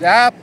Giáp